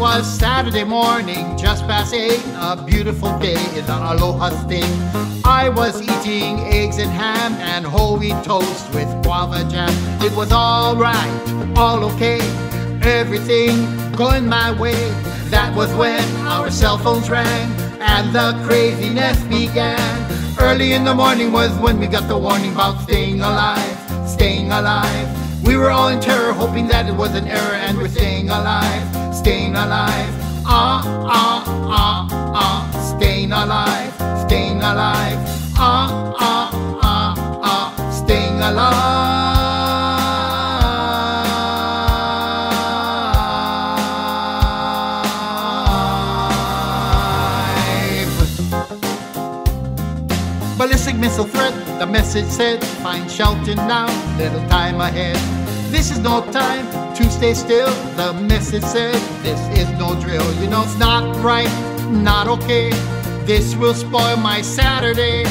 was Saturday morning, just past eight, a beautiful day in the Aloha State. I was eating eggs and ham and whole wheat toast with guava jam. It was all right, all okay, everything going my way. That was when our cell phones rang and the craziness began. Early in the morning was when we got the warning about staying alive, staying alive. We were all in terror, hoping that it was an error, and we're staying alive, staying alive. Ah, ah, ah, ah, staying alive, staying alive. Ah, ah, ah, ah, staying alive. Ballistic missile threat, the message said, find shelter now, little time ahead. This is no time to stay still, the message said, this is no drill. You know it's not right, not okay. This will spoil my Saturday.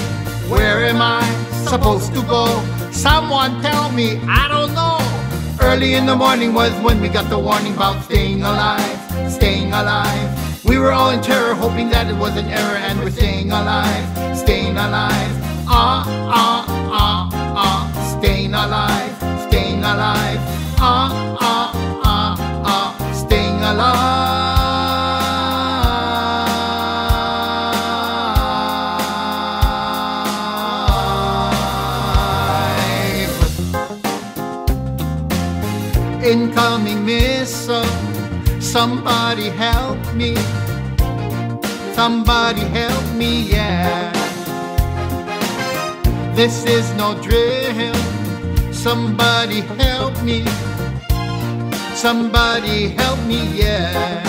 Where am I supposed to go? Someone tell me, I don't know. Early in the morning was when we got the warning about staying alive, staying alive. We were all in terror, hoping that it was an error, and we're staying alive, staying alive. Ah, ah, ah, ah, staying alive, alive. Ah, ah, ah, ah, staying alive. Incoming missile, somebody help me. Somebody help me, yeah. This is no drill. Somebody help me. Somebody help me, yeah.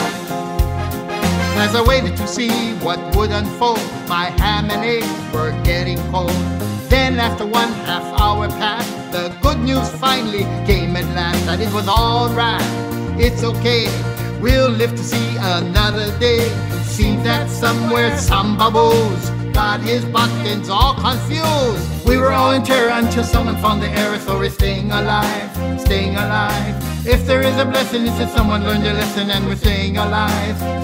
As I waited to see what would unfold, my ham and eggs were getting cold. Then, after one half hour passed, the good news finally came at last that it was alright. It's okay, we'll live to see another day. See that somewhere some bubbles his buttons all confused. We were all in terror until someone found the error, so we're staying alive, staying alive. If there is a blessing, it's that someone learned a lesson and we're staying alive.